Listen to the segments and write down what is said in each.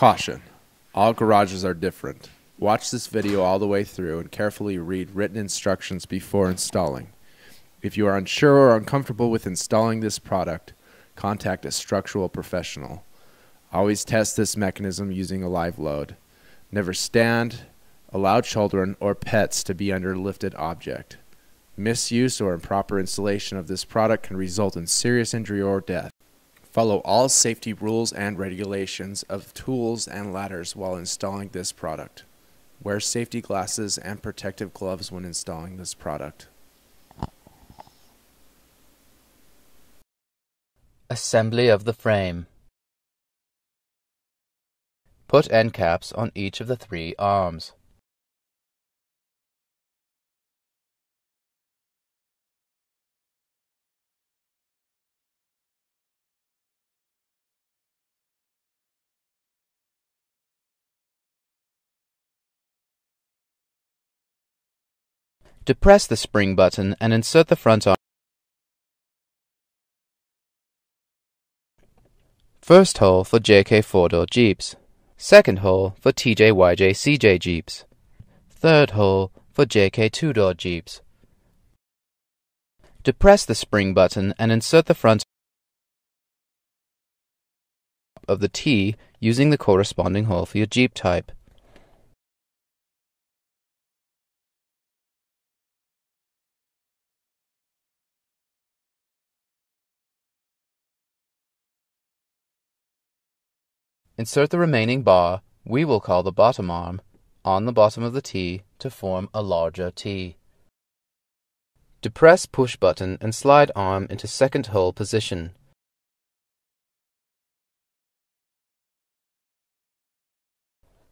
Caution. All garages are different. Watch this video all the way through and carefully read written instructions before installing. If you are unsure or uncomfortable with installing this product, contact a structural professional. Always test this mechanism using a live load. Never stand, allow children or pets to be under a lifted object. Misuse or improper installation of this product can result in serious injury or death. Follow all safety rules and regulations of tools and ladders while installing this product. Wear safety glasses and protective gloves when installing this product. Assembly of the frame. Put end caps on each of the three arms. Depress the spring button and insert the front arm. First hole for JK 4-door Jeeps. Second hole for TJYJ CJ Jeeps. Third hole for JK 2-door Jeeps. Depress the spring button and insert the front of the T using the corresponding hole for your Jeep type. Insert the remaining bar, we will call the bottom arm, on the bottom of the T to form a larger T. Depress push button and slide arm into second hole position.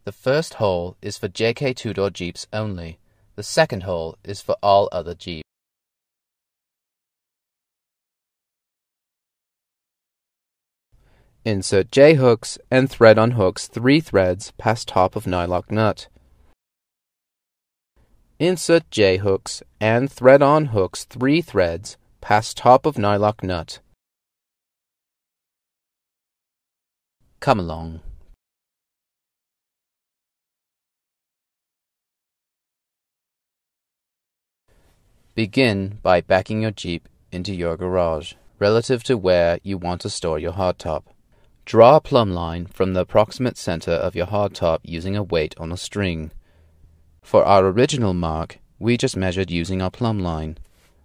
The first hole is for JK two-door Jeeps only. The second hole is for all other Jeeps. Insert J-hooks and thread on hooks 3 threads past top of nylock nut. Insert J-hooks and thread on hooks 3 threads past top of nylock nut. Come along. Begin by backing your Jeep into your garage relative to where you want to store your hardtop. Draw a plumb line from the approximate center of your hardtop using a weight on a string. For our original mark, we just measured using our plumb line.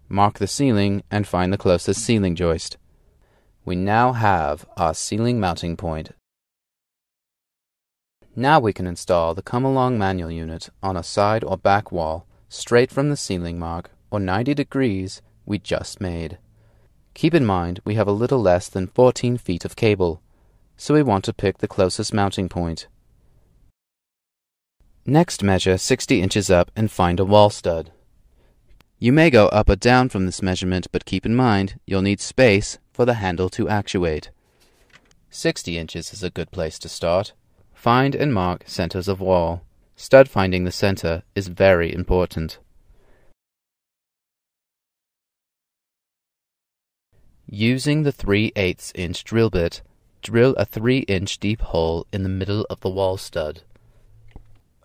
Mark the ceiling and find the closest ceiling joist. We now have our ceiling mounting point. Now we can install the come along manual unit on a side or back wall straight from the ceiling mark or 90 degrees we just made. Keep in mind we have a little less than 14 feet of cable so we want to pick the closest mounting point. Next measure 60 inches up and find a wall stud. You may go up or down from this measurement, but keep in mind you'll need space for the handle to actuate. 60 inches is a good place to start. Find and mark centers of wall. Stud finding the center is very important. Using the 3 8 inch drill bit, Drill a 3 inch deep hole in the middle of the wall stud.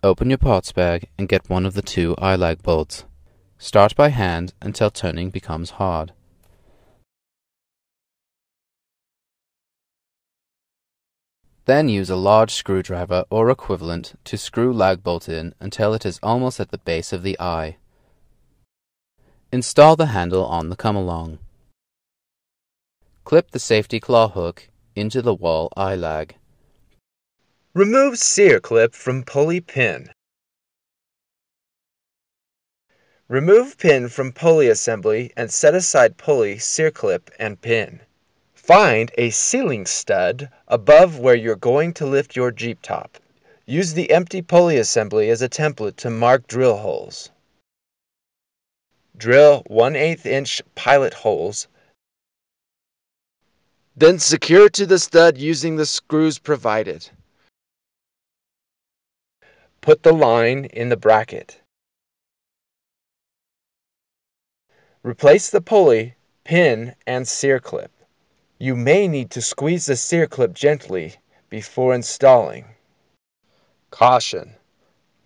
Open your parts bag and get one of the two eyelag bolts. Start by hand until turning becomes hard. Then use a large screwdriver or equivalent to screw lag bolt in until it is almost at the base of the eye. Install the handle on the come along. Clip the safety claw hook into the wall eyelag. Remove sear clip from pulley pin. Remove pin from pulley assembly and set aside pulley, sear clip, and pin. Find a ceiling stud above where you're going to lift your Jeep top. Use the empty pulley assembly as a template to mark drill holes. Drill 1 8 inch pilot holes then secure to the stud using the screws provided. Put the line in the bracket. Replace the pulley, pin, and sear clip. You may need to squeeze the sear clip gently before installing. Caution!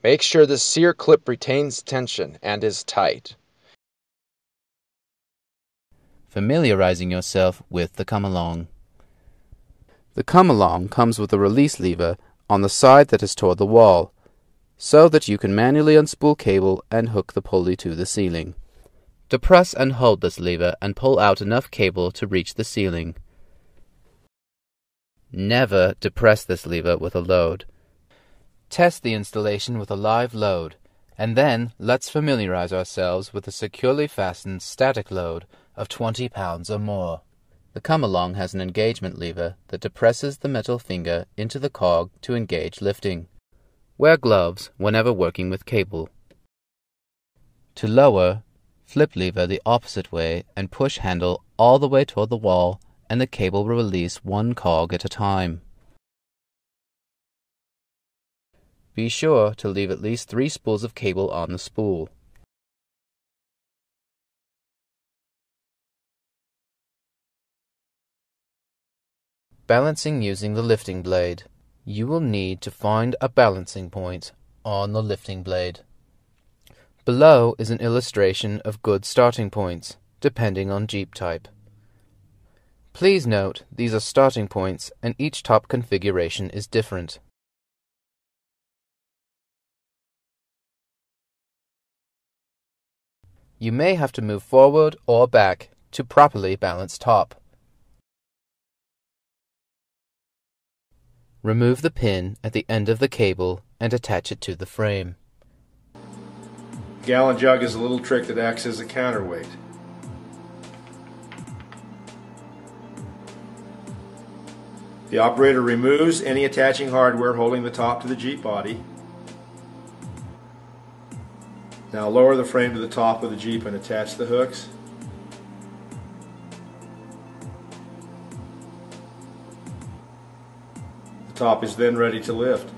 Make sure the sear clip retains tension and is tight. Familiarizing yourself with the come along. The come along comes with a release lever on the side that is toward the wall, so that you can manually unspool cable and hook the pulley to the ceiling. Depress and hold this lever and pull out enough cable to reach the ceiling. Never depress this lever with a load. Test the installation with a live load, and then let's familiarize ourselves with a securely fastened static load of 20 pounds or more. The come along has an engagement lever that depresses the metal finger into the cog to engage lifting. Wear gloves whenever working with cable. To lower, flip lever the opposite way and push handle all the way toward the wall and the cable will release one cog at a time. Be sure to leave at least three spools of cable on the spool. Balancing using the lifting blade. You will need to find a balancing point on the lifting blade. Below is an illustration of good starting points, depending on Jeep type. Please note these are starting points and each top configuration is different. You may have to move forward or back to properly balance top. Remove the pin at the end of the cable and attach it to the frame. Gallon jug is a little trick that acts as a counterweight. The operator removes any attaching hardware holding the top to the Jeep body. Now lower the frame to the top of the Jeep and attach the hooks. Top is then ready to lift.